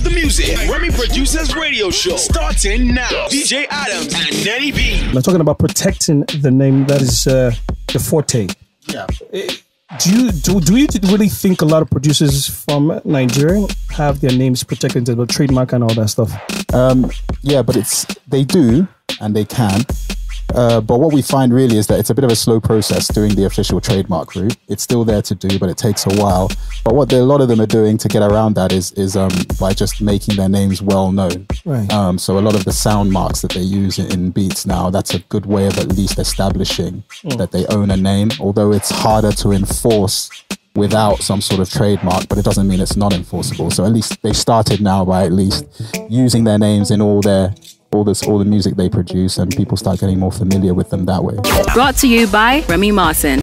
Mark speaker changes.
Speaker 1: Cause you love the music. Remy Producers Radio Show starting now. DJ Adams and Nettie B.
Speaker 2: Now, talking about protecting the name, that is uh, the forte.
Speaker 3: Yeah.
Speaker 2: Do you do, do you really think a lot of producers from Nigeria have their names protected, the trademark and all that stuff?
Speaker 3: Um, yeah, but it's they do and they can. Uh, but what we find really is that it's a bit of a slow process doing the official trademark route. It's still there to do, but it takes a while. But what a lot of them are doing to get around that is is um, by just making their names well known.
Speaker 2: Right.
Speaker 3: Um, so a lot of the sound marks that they use in, in beats now, that's a good way of at least establishing that they own a name. Although it's harder to enforce without some sort of trademark, but it doesn't mean it's not enforceable. So at least they started now by at least using their names in all their all this all the music they produce, and people start getting more familiar with them that way.
Speaker 4: Brought to you by Remy Martin.